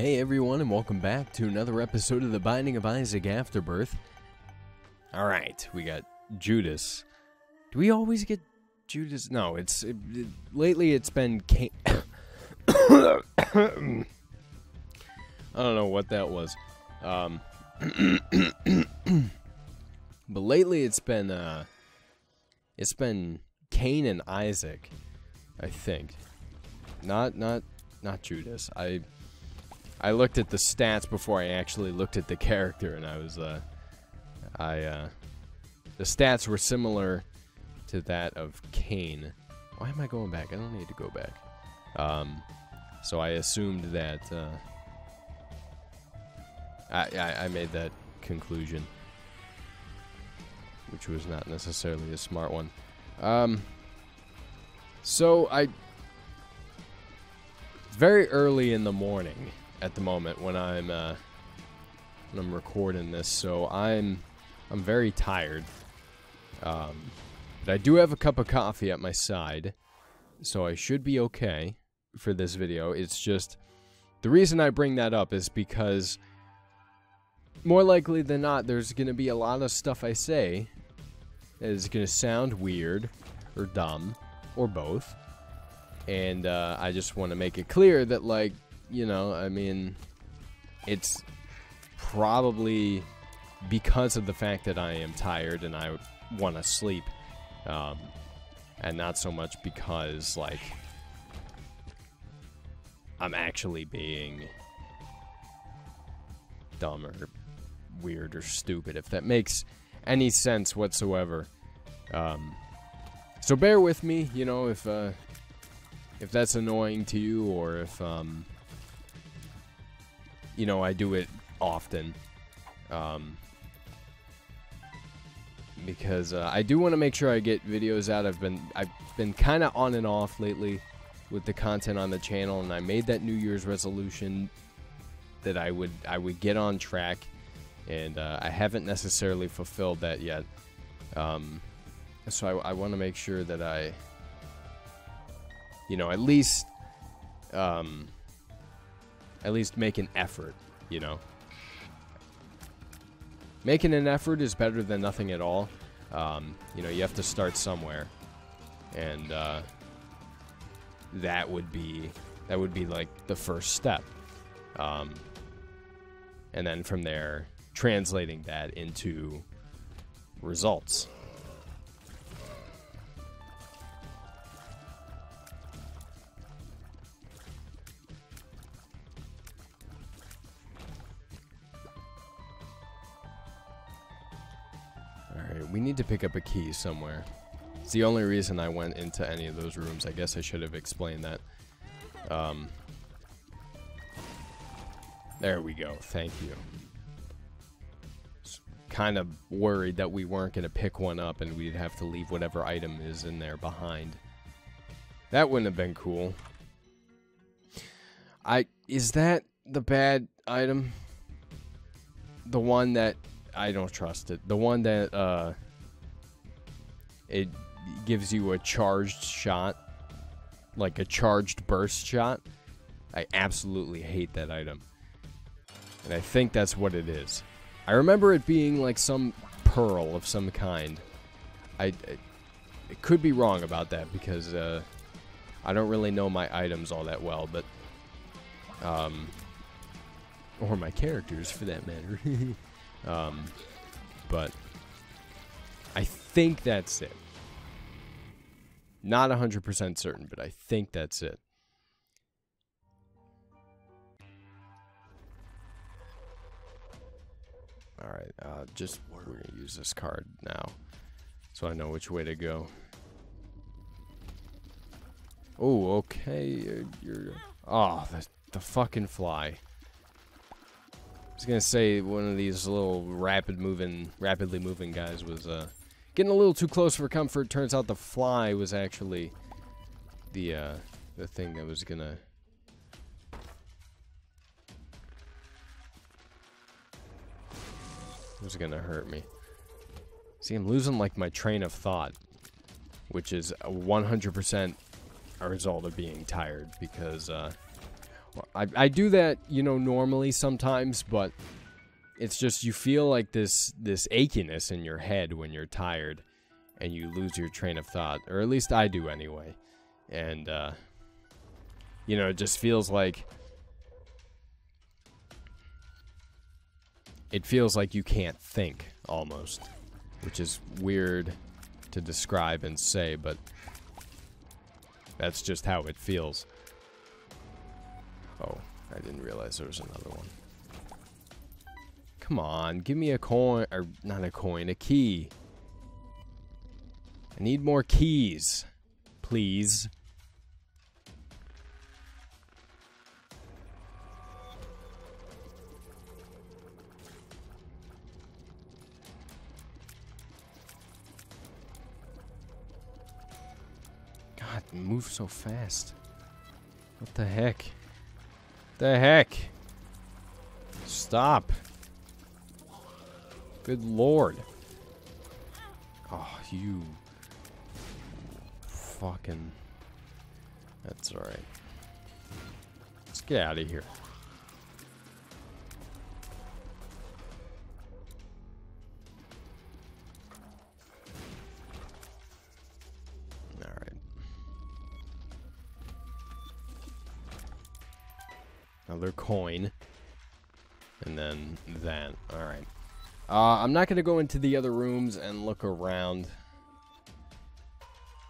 Hey everyone, and welcome back to another episode of The Binding of Isaac Afterbirth. Alright, we got Judas. Do we always get Judas? No, it's. It, it- lately it's been. Cain. I don't know what that was. Um. but lately it's been. Uh, it's been Cain and Isaac, I think. Not, not, not Judas. I. I looked at the stats before I actually looked at the character, and I was, uh, I, uh, the stats were similar to that of Cain. Why am I going back? I don't need to go back. Um, so I assumed that, uh, I, I, I made that conclusion, which was not necessarily a smart one. Um, so I, very early in the morning at the moment when I'm uh, when I'm recording this, so I'm I'm very tired. Um, but I do have a cup of coffee at my side, so I should be okay for this video. It's just the reason I bring that up is because more likely than not, there's gonna be a lot of stuff I say that is gonna sound weird or dumb or both and uh, I just want to make it clear that, like, you know, I mean, it's probably because of the fact that I am tired and I want to sleep, um, and not so much because, like, I'm actually being dumb or weird or stupid, if that makes any sense whatsoever. Um, so bear with me, you know, if uh, if that's annoying to you or if um you know I do it often um because uh, I do want to make sure I get videos out. I've been I've been kind of on and off lately with the content on the channel and I made that New Year's resolution that I would I would get on track and uh, I haven't necessarily fulfilled that yet. Um so I, I want to make sure that I you know, at least, um, at least make an effort, you know. Making an effort is better than nothing at all. Um, you know, you have to start somewhere, and uh, that would be that would be like the first step, um, and then from there, translating that into results. We need to pick up a key somewhere. It's the only reason I went into any of those rooms. I guess I should have explained that. Um, there we go. Thank you. Kind of worried that we weren't going to pick one up and we'd have to leave whatever item is in there behind. That wouldn't have been cool. I is that the bad item? The one that I don't trust it. The one that uh it gives you a charged shot, like a charged burst shot. I absolutely hate that item. And I think that's what it is. I remember it being like some pearl of some kind. I, I it could be wrong about that because uh I don't really know my items all that well, but um or my characters for that matter. Um, but I think that's it. Not 100% certain, but I think that's it. Alright, uh, just, we're to use this card now. So I know which way to go. Oh, okay. You're, you're oh, the, the fucking fly. Was gonna say one of these little rapid moving, rapidly moving guys was uh, getting a little too close for comfort. Turns out the fly was actually the uh, the thing that was gonna. Was gonna hurt me. See, I'm losing like my train of thought, which is 100% a result of being tired because uh, I, I do that, you know, normally sometimes, but it's just you feel like this this achiness in your head when you're tired and you lose your train of thought, or at least I do anyway. And uh you know, it just feels like it feels like you can't think almost, which is weird to describe and say, but that's just how it feels. I didn't realize there was another one. Come on, give me a coin, or not a coin, a key. I need more keys, please. God, move so fast. What the heck? The heck? Stop. Good lord. Oh, you. Fucking. That's alright. Let's get out of here. Coin. And then that. Alright. Uh, I'm not going to go into the other rooms and look around.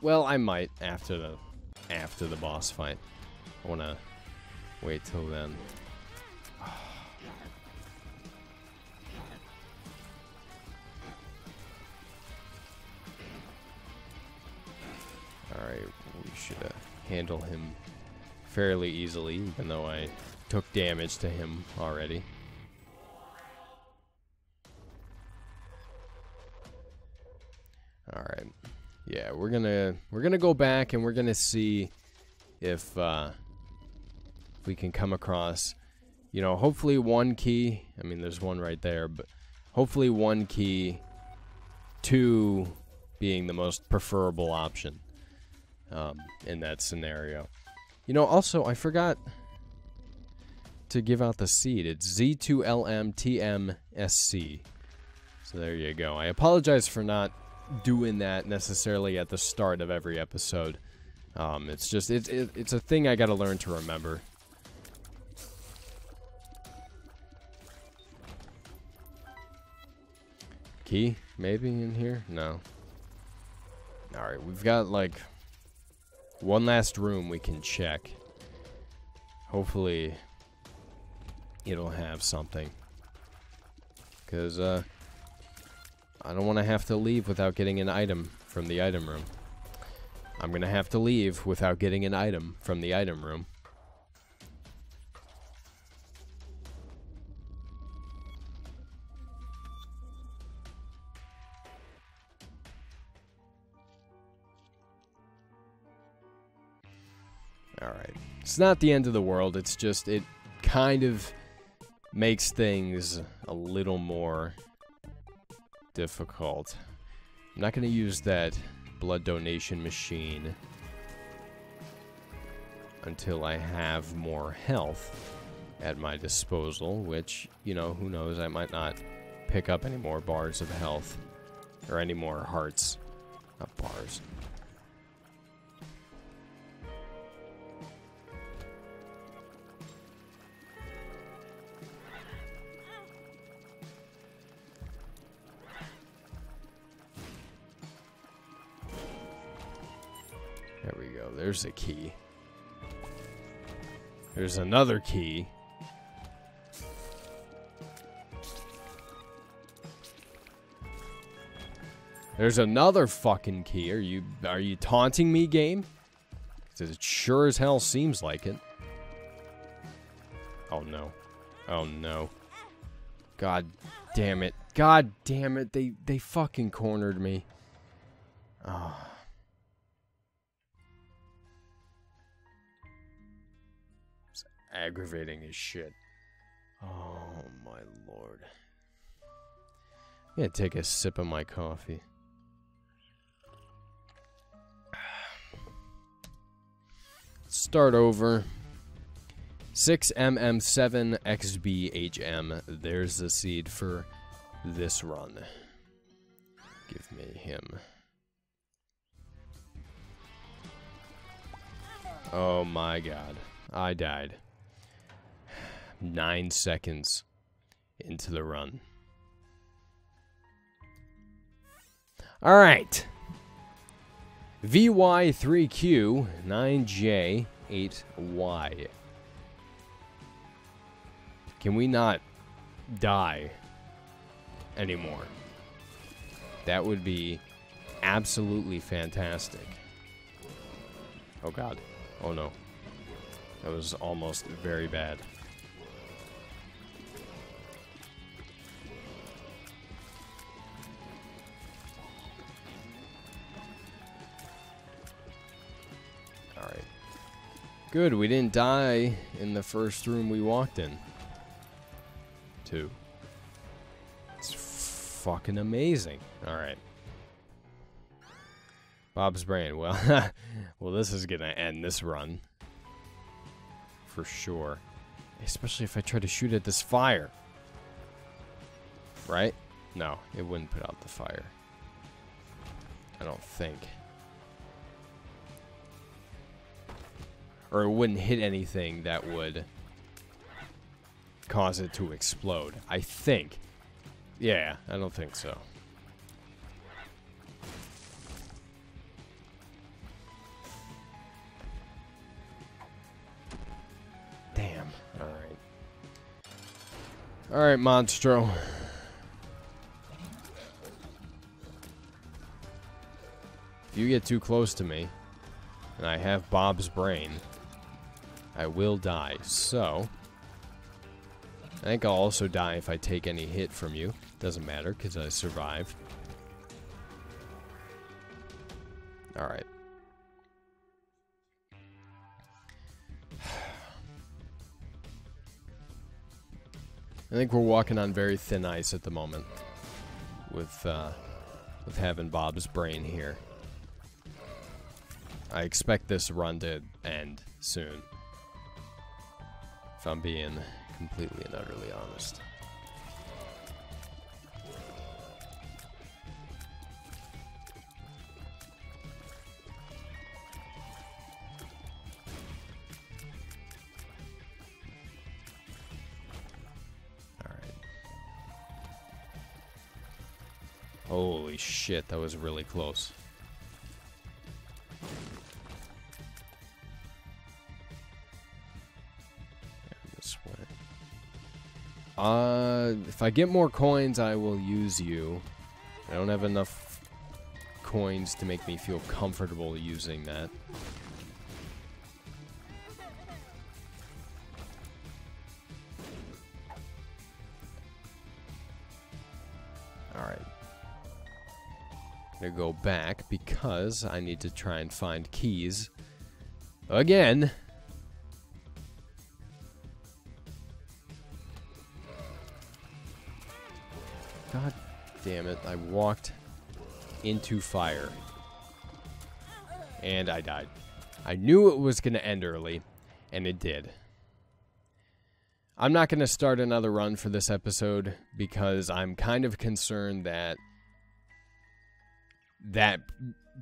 Well, I might after the after the boss fight. I want to wait till then. Alright, we should uh, handle him fairly easily, even though I took damage to him already. All right. Yeah, we're gonna we're gonna go back and we're gonna see if uh, if we can come across, you know, hopefully one key. I mean, there's one right there, but hopefully one key, two being the most preferable option um, in that scenario. You know, also I forgot to give out the seed. It's Z2LMTMSC. So there you go. I apologize for not doing that necessarily at the start of every episode. Um, it's just it's it, it's a thing I got to learn to remember. Key maybe in here? No. All right, we've got like one last room we can check. Hopefully it'll have something. Cuz uh I don't want to have to leave without getting an item from the item room. I'm going to have to leave without getting an item from the item room. Alright. It's not the end of the world, it's just, it kind of makes things a little more difficult. I'm not going to use that blood donation machine until I have more health at my disposal, which, you know, who knows, I might not pick up any more bars of health or any more hearts. Not bars. There we go. There's a key. There's another key. There's another fucking key. Are you are you taunting me, game? 'Cause it sure as hell seems like it. Oh no. Oh no. God damn it. God damn it. They they fucking cornered me. Oh. Aggravating as shit. Oh my lord. I'm gonna take a sip of my coffee. Start over. 6MM7XBHM. There's the seed for this run. Give me him. Oh my god. I died. Nine seconds into the run. Alright. VY3Q 9J8Y. Can we not die anymore? That would be absolutely fantastic. Oh god. Oh no. That was almost very bad. Good, we didn't die in the first room we walked in. Two. It's fucking amazing. Alright. Bob's brain. Well, well, this is gonna end this run for sure. Especially if I try to shoot at this fire. Right? No, it wouldn't put out the fire. I don't think. Or it wouldn't hit anything that would cause it to explode. I think. Yeah, I don't think so. Damn. Alright. Alright, Monstro. If you get too close to me, and I have Bob's brain, I will die. So, I think I'll also die if I take any hit from you. Doesn't matter, because I survived. Alright. I think we're walking on very thin ice at the moment. With, uh, with having Bob's brain here. I expect this run to end soon. If I'm being completely and utterly honest. Holy shit, that was really close. Uh, if I get more coins, I will use you. I don't have enough coins to make me feel comfortable using that. Alright. I'm gonna go back because I need to try and find keys. Again. God damn it. I walked into fire. And I died. I knew it was going to end early, and it did. I'm not going to start another run for this episode because I'm kind of concerned that that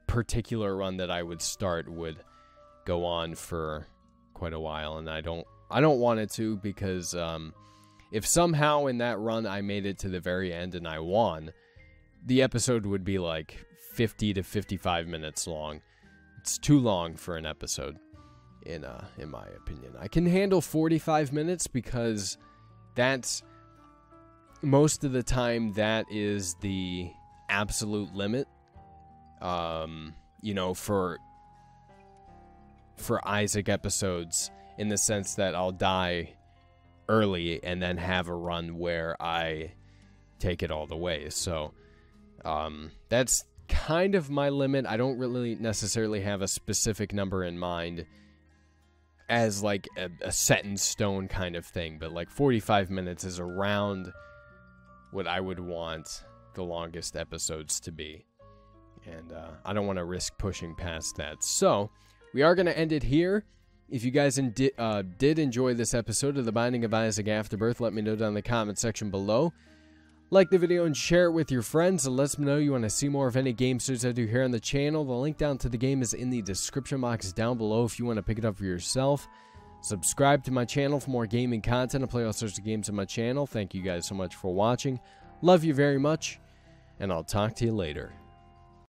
particular run that I would start would go on for quite a while and I don't I don't want it to because um if somehow in that run I made it to the very end and I won, the episode would be like 50 to 55 minutes long. It's too long for an episode in uh in my opinion. I can handle 45 minutes because that's most of the time that is the absolute limit. Um, you know, for for Isaac episodes in the sense that I'll die early and then have a run where I take it all the way. So um, that's kind of my limit. I don't really necessarily have a specific number in mind as like a, a set in stone kind of thing, but like 45 minutes is around what I would want the longest episodes to be. And uh, I don't want to risk pushing past that. So we are going to end it here. If you guys in- uh, did enjoy this episode of The Binding of Isaac Afterbirth, let me know down in the comment section below. Like the video and share it with your friends and let me know you want to see more of any game series I do here on the channel. The link down to the game is in the description box down below if you want to pick it up for yourself. Subscribe to my channel for more gaming content. I play all sorts of games on my channel. Thank you guys so much for watching. Love you very much, and I'll talk to you later.